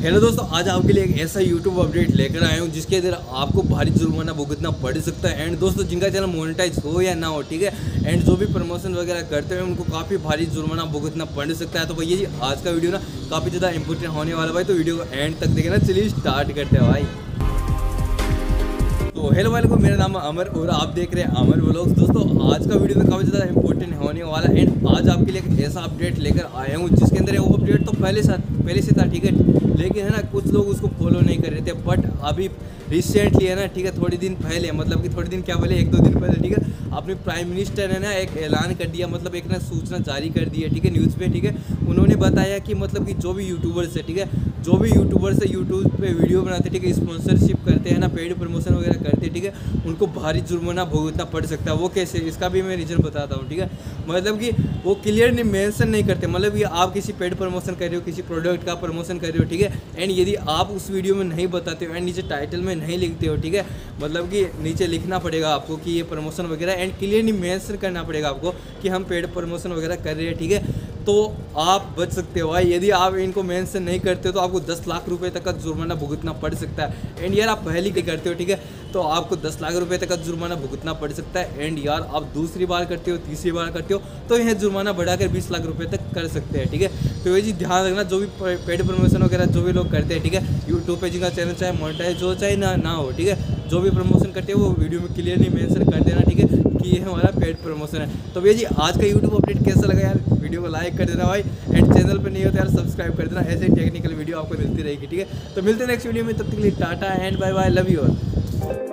Hello दोस्तों, आज आपके लिए एक ऐसा यूट्यूब अपडेट लेकर आया हूँ, जिसके अंदर आपको भारी जुर्माना भुगतना पड़ सकता है। एंड दोस्तों, जिनका चैनल मोनेटाइज हो या ना हो, ठीक है? एंड जो भी प्रमोशन वगैरह करते हैं, उनको काफ़ी भारी जुर्माना भुगतना पड़ सकता है। तो भैया जी, आज का वीडियो ना काफ़ी ज़्यादा इंपॉर्टेंट होने वाला भाई। तो वीडियो को एंड तक देखे ना, चलिए स्टार्ट करते हैं भाई। तो हेलो वाले को, मेरा नाम है अमर और आप देख रहे हैं अमर ब्लॉग्स दोस्तों, आज का वीडियो में काफ़ी ज़्यादा इंपॉर्टेंट होने वाला है। एंड आज आपके लिए एक ऐसा अपडेट लेकर आया हूँ, जिसके अंदर वो अपडेट पहले साथ, पहले से था, ठीक है? लेकिन है ना, कुछ लोग उसको फॉलो नहीं कर रहे थे बट अभी रिसेंटली है ना, ठीक है, थोड़े दिन पहले मतलब कि थोड़े दिन क्या बोले, एक दो दिन पहले, ठीक है? अपने प्राइम मिनिस्टर ने ना एक ऐलान कर दिया मतलब एक ना सूचना जारी कर दी है, ठीक है न्यूज़ पे, ठीक है? उन्होंने बताया कि मतलब कि जो भी यूट्यूबर्स है, ठीक है जो भी यूट्यूबर्स है यूट्यूब पे वीडियो बनाते, ठीक है स्पॉन्सरशिप करते हैं ना पेड प्रमोशन वगैरह करते ठीक है, उनको भारी जुर्माना भुगतना पड़ सकता है, वो कैसे, इसका भी मैं रीज़न बताता हूँ, ठीक है। मतलब कि वो क्लियर मेंशन नहीं करते मतलब कि आप किसी पेड प्रमोशन कर रहे हो, किसी प्रोडक्ट का प्रमोशन कर रहे हो, ठीक है एंड यदि आप उस वीडियो में नहीं बताते हो एंड नीचे टाइटल में नहीं लिखते हो, ठीक है मतलब कि नीचे लिखना पड़ेगा आपको कि ये प्रमोशन वगैरह एंड क्लियरली मैंसन करना पड़ेगा आपको कि हम पेड प्रमोशन वगैरह कर रहे हैं, ठीक है तो आप बच सकते हो। भाई, यदि आप इनको मेंशन नहीं करते हो तो आपको दस लाख रुपए तक का जुर्माना भुगतना पड़ सकता है। एंड यार, आप पहली के करते हो, ठीक है? तो आपको दस लाख रुपए तक का जुर्माना भुगतना पड़ सकता है। एंड यार, आप दूसरी बार करते हो, तीसरी बार करते हो तो यह जुर्माना बढ़ाकर बीस लाख रुपए तक कर सकते हैं, ठीक है? तो ये जी ध्यान रखना, जो भी पेड प्रमोशन वगैरह जो भी लोग करते हैं, ठीक है? यूट्यूब पे जिनका चैनल चाहे मोनिटाइज हो, चाहे ना ना हो, ठीक है? जो भी प्रमोशन करते हैं, वो वीडियो में क्लियरली मेंशन कर देना, ठीक है? कि ये हमारा पेड प्रमोशन है। तो भैया जी, आज का यूट्यूब अपडेट कैसा लगा यार? वीडियो को लाइक कर देना भाई। एंड चैनल पर नहीं होता यार सब्सक्राइब कर देना। ऐसे टेक्निकल वीडियो आपको मिलती रहेगी, ठीक है? तो मिलते हैं नेक्स्ट वीडियो में। तब तक के लिए tata and bye bye love you Música